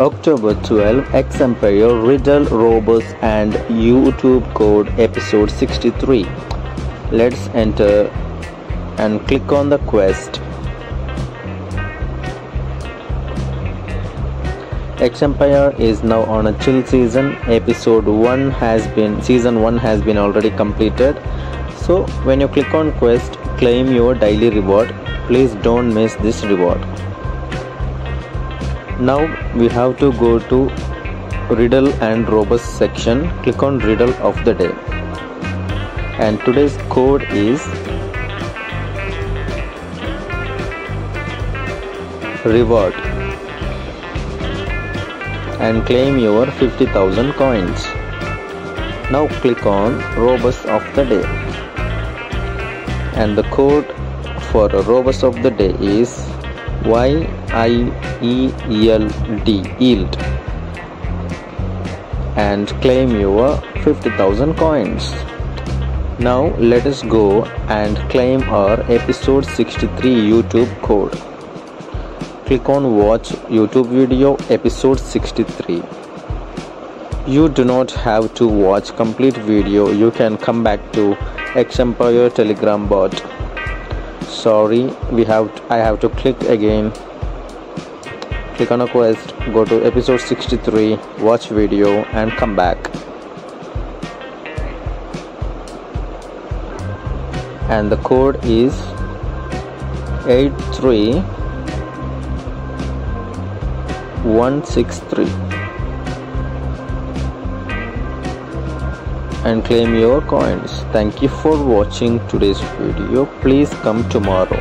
October 12 X Empire Riddle Rebus and YouTube code episode 63. Let's enter and click on the quest. X Empire is now on a chill season. Episode 1 has been season 1 has been already completed. So when you click on quest, claim your daily reward. Please don't miss this reward now we have to go to riddle and rebus section. Click on riddle of the day. And today's code is reward. And claim your 50000 coins. Now click on rebus of the day. And the code for rebus of the day is y i e l d yield and claim your 50000 coins. Now let us go and claim our episode 63 youtube code. Click on watch youtube video episode 63 you do not have to watch complete video. You can come back to x empire telegram bot sorry we have to, i have to click again. Click on a quest go to episode 63 watch video and come back. And the code is 83163 and claim your coins. Thank you for watching today's video. Please come tomorrow.